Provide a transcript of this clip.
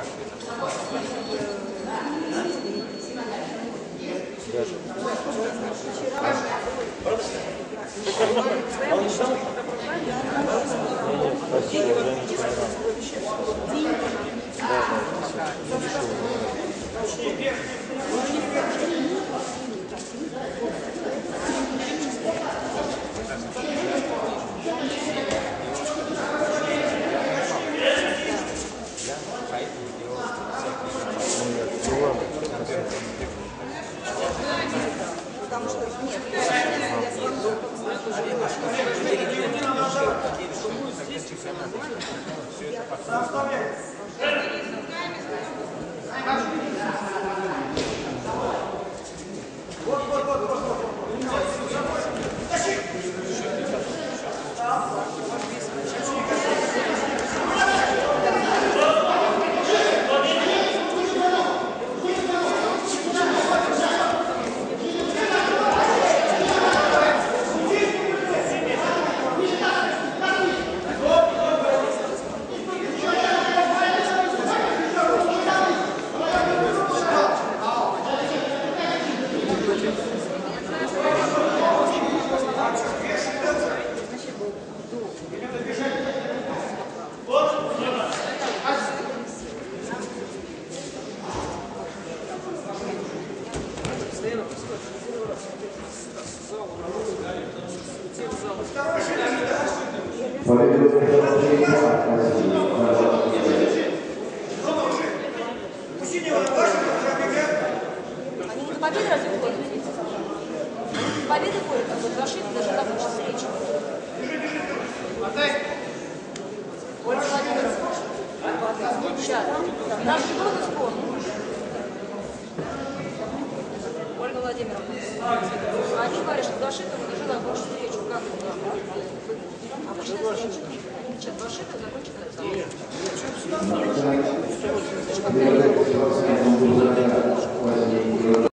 Пойдет Россия. Они не до победы разве до победы ходят, а вот ошибки даже закончится встреча. Ольга Владимировна. Сейчас. Наш ребенок спор. Ольга Владимировна. Они говорят, что до ошибки должны закончить встречу. Как это? А машина закончена. Сейчас машина закончена. Нет, нет.